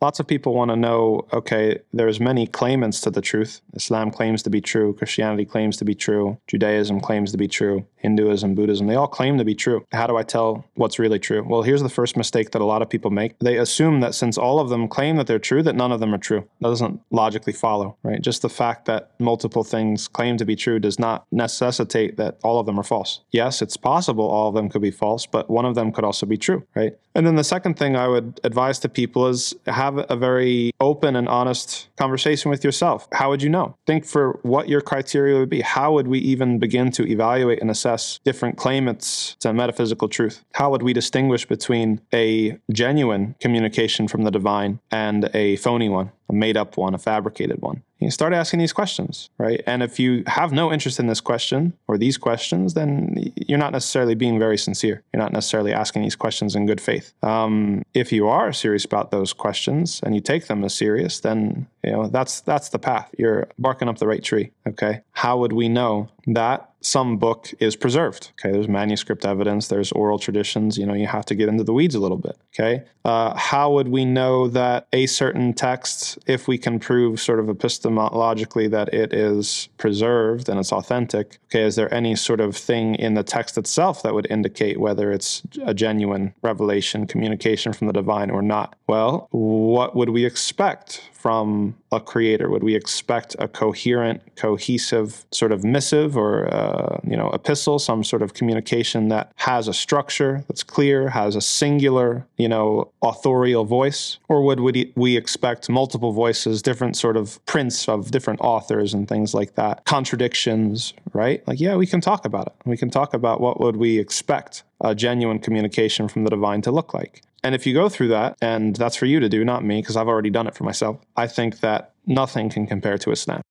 Lots of people want to know okay, there's many claimants to the truth. Islam claims to be true, Christianity claims to be true, Judaism claims to be true, Hinduism, Buddhism, they all claim to be true. How do I tell what's really true? Well, here's the first mistake that a lot of people make. They assume that since all of them claim that they're true, that none of them are true. That doesn't logically follow, right? Just the fact that multiple things claim to be true does not necessitate that all of them are false. Yes, it's possible all of them could be false, but one of them could also be true, right? And then the second thing I would advise to people is have a very open and honest conversation with yourself. How would you know? Think for what your criteria would be. How would we even begin to evaluate and assess different claimants to metaphysical truth? How would we distinguish between a genuine communication from the divine and a phony one? A made up one, a fabricated one. You start asking these questions, right? And if you have no interest in this question or these questions, then you're not necessarily being very sincere. You're not necessarily asking these questions in good faith. Um, if you are serious about those questions and you take them as serious, then you know that's that's the path. You're barking up the right tree. Okay. How would we know that some book is preserved? Okay. There's manuscript evidence. There's oral traditions. You know, you have to get into the weeds a little bit. Okay. Uh, how would we know that a certain text, if we can prove sort of epistemologically that it is preserved and it's authentic? Okay. Is there any sort of thing in the text itself that would indicate whether it's a genuine revelation, communication from the divine or not? Well, what would we expect from a creator? Would we expect a coherent, cohesive sort of missive or uh, you know epistle, some sort of communication that has a structure that's clear, has a singular you know authorial voice, or would we we expect multiple voices, different sort of prints of different authors and things like that, contradictions, right? Like yeah, we can talk about it. We can talk about what would we expect a genuine communication from the divine to look like. And if you go through that, and that's for you to do, not me, because I've already done it for myself, I think that nothing can compare to Islam.